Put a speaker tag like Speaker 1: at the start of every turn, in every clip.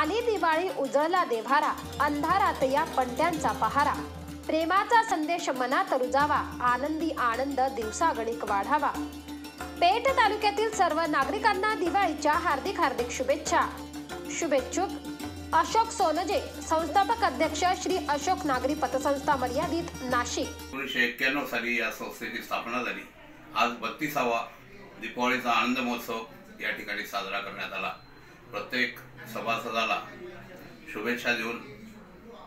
Speaker 1: आली दिवाळी उजळला देव्हारा अंधारात या पणत्यांचा पहारा. प्रेमाचा संदेश मनात रुजावा आनंदी आनंद दिवसागणिक वाढावा. पेठ तालुक्यातील सर्व नागरिकांना दिवाळीच्या हार्दिक हार्दिक शुभेच्छा. शुभेच्छुक अशोक सोनजे संस्थापक अध्यक्ष श्री अशोक नागरी पतसंस्था मर्यादित नाशिक.
Speaker 2: एकोणीसशे एक्क्याण्णव साली या संस्थेची स्थापना झाली. आज बत्तीसावा दिपावळीचा आनंद महोत्सव या ठिकाणी साजरा करण्यात आला. प्रत्येक सभासदाला शुभेच्छा देऊन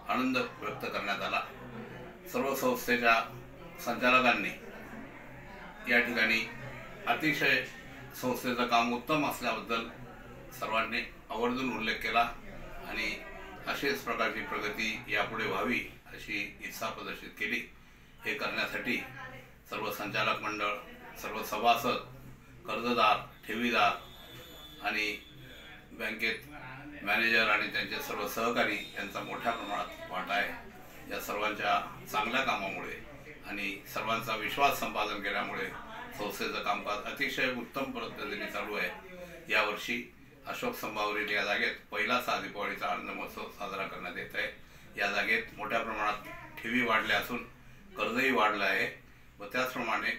Speaker 2: आनंद व्यक्त करण्यात आला. सर्व संस्थेच्या संचालकांनी या ठिकाणी अतिशय संस्थेचं काम उत्तम असल्याबद्दल सर्वांनी आवर्जून उल्लेख केला आणि अशीच प्रकारची प्रगती यापुढे व्हावी अशी इच्छा प्रदर्शित केली. हे करण्यासाठी सर्व संचालक मंडळ सर्व सभासद कर्जदार ठेवीदार आणि बँकेत मॅनेजर आणि त्यांचे सर्व सहकारी यांचा मोठ्या प्रमाणात वाटा आहे. या सर्वांच्या चांगल्या कामामुळे आणि सर्वांचा विश्वास संपादन केल्यामुळे संस्थेचं कामकाज अतिशय उत्तम पद्धतीने चालू आहे. यावर्षी अशोक संभावरील या जागेत पहिलाच हा दीपावलीचा आनंद महोत्सव साजरा करण्यात येत आहे. या जागेत मोठ्या प्रमाणात ठेवी वाढल्या असून कर्जही वाढलं आहे व त्याचप्रमाणे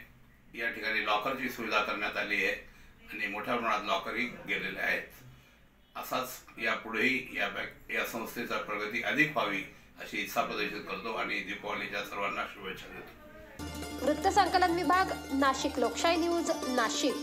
Speaker 2: या ठिकाणी लॉकरची सुविधा करण्यात आली आहे आणि मोठ्या प्रमाणात लॉकरही गेलेले आहेत. असाच यापुढेही या बँक या संस्थेचा प्रगती अधिक व्हावी अशी इच्छा प्रदर्शित करतो आणि दीपावलीच्या सर्वांना शुभेच्छा देतो.
Speaker 1: वृत्तसंकलन विभाग नाशिक लोकशाही न्यूज नाशिक.